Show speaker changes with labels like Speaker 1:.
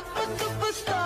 Speaker 1: super, super star.